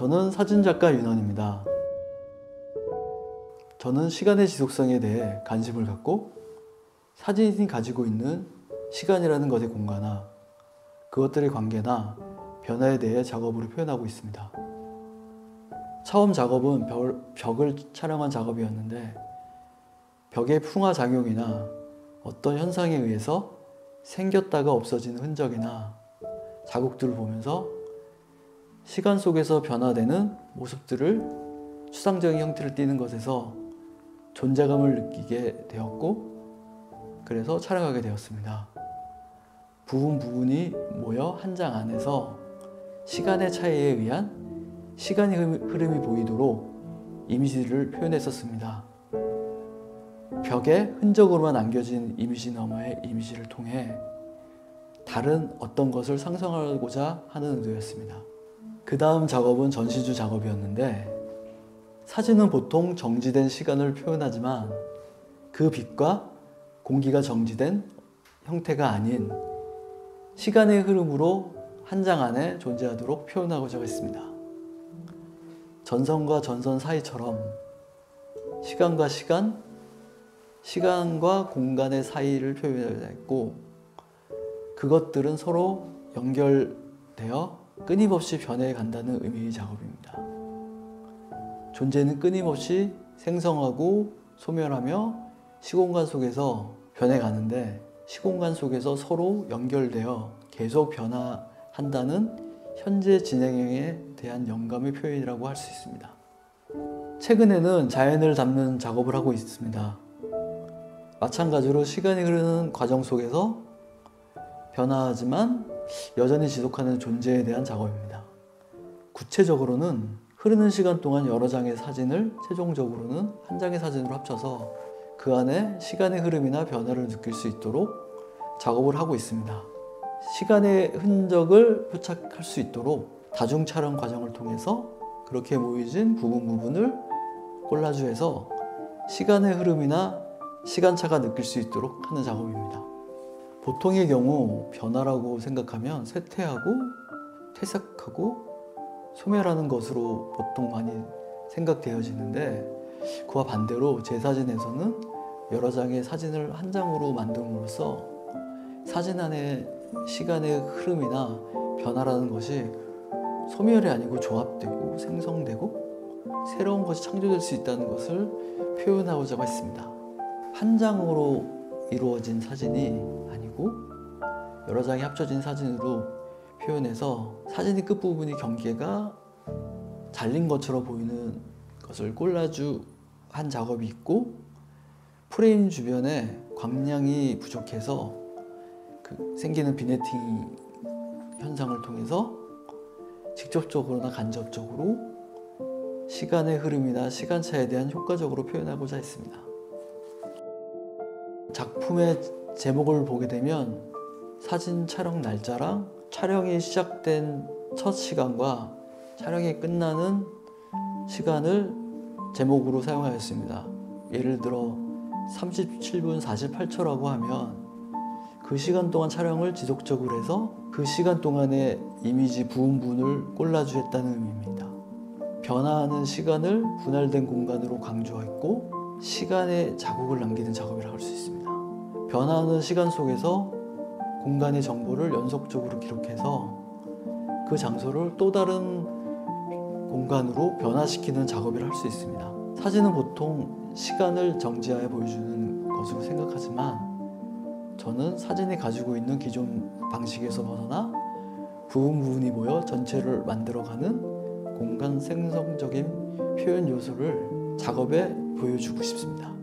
저는 사진작가 윤원입니다. 저는 시간의 지속성에 대해 관심을 갖고 사진이 가지고 있는 시간이라는 것의 공간화, 그것들의 관계나 변화에 대해 작업으로 표현하고 있습니다. 처음 작업은 벽, 벽을 촬영한 작업이었는데 벽의 풍화 작용이나 어떤 현상에 의해서 생겼다가 없어지는 흔적이나 자국들을 보면서 시간 속에서 변화되는 모습들을 추상적인 형태를 띠는 것에서 존재감을 느끼게 되었고 그래서 촬영하게 되었습니다. 부분 부분이 모여 한 장 안에서 시간의 차이에 의한 시간의 흐름이 보이도록 이미지를 표현했었습니다. 벽에 흔적으로만 남겨진 이미지 너머의 이미지를 통해 다른 어떤 것을 상상하고자 하는 의도였습니다. 그 다음 작업은 전시주 작업이었는데 사진은 보통 정지된 시간을 표현하지만 그 빛과 공기가 정지된 형태가 아닌 시간의 흐름으로 한 장 안에 존재하도록 표현하고자 했습니다. 전선과 전선 사이처럼 시간과 시간, 시간과 공간의 사이를 표현했고 그것들은 서로 연결되어 끊임없이 변해 간다는 의미의 작업입니다. 존재는 끊임없이 생성하고 소멸하며 시공간 속에서 변해가는데 시공간 속에서 서로 연결되어 계속 변화한다는 현재 진행형에 대한 영감의 표현이라고 할 수 있습니다. 최근에는 자연을 담는 작업을 하고 있습니다. 마찬가지로 시간이 흐르는 과정 속에서 변화하지만 여전히 지속하는 존재에 대한 작업입니다. 구체적으로는 흐르는 시간 동안 여러 장의 사진을 최종적으로는 한 장의 사진으로 합쳐서 그 안에 시간의 흐름이나 변화를 느낄 수 있도록 작업을 하고 있습니다. 시간의 흔적을 포착할 수 있도록 다중 촬영 과정을 통해서 그렇게 모여진 부분 부분을 콜라주해서 시간의 흐름이나 시간차가 느낄 수 있도록 하는 작업입니다. 보통의 경우 변화라고 생각하면 쇠퇴하고 퇴색하고 소멸하는 것으로 보통 많이 생각되어지는데 그와 반대로 제 사진에서는 여러 장의 사진을 한 장으로 만듦으로써 사진 안에 시간의 흐름이나 변화라는 것이 소멸이 아니고 조합되고 생성되고 새로운 것이 창조될 수 있다는 것을 표현하고자 했습니다. 한 장으로 이루어진 사진이 아니고 여러 장이 합쳐진 사진으로 표현해서 사진의 끝부분이 경계가 잘린 것처럼 보이는 것을 꼴라주 한 작업이 있고 프레임 주변에 광량이 부족해서 그 생기는 비네팅 현상을 통해서 직접적으로나 간접적으로 시간의 흐름이나 시간차에 대한 효과적으로 표현하고자 했습니다. 작품의 제목을 보게 되면 사진 촬영 날짜랑 촬영이 시작된 첫 시간과 촬영이 끝나는 시간을 제목으로 사용하였습니다. 예를 들어 37분 48초라고 하면 그 시간 동안 촬영을 지속적으로 해서 그 시간 동안의 이미지 부분분을 꼴라주 했다는 의미입니다. 변화하는 시간을 분할된 공간으로 강조했고 시간의 자국을 남기는 작업이라고 할 수 있습니다. 변화하는 시간 속에서 공간의 정보를 연속적으로 기록해서 그 장소를 또 다른 공간으로 변화시키는 작업이라 할수 있습니다. 사진은 보통 시간을 정지하여 보여주는 것으로 생각하지만 저는 사진이 가지고 있는 기존 방식에서 벗어나 부분 부분이 모여 전체를 만들어가는 공간 생성적인 표현 요소를 작업에 보여주고 싶습니다.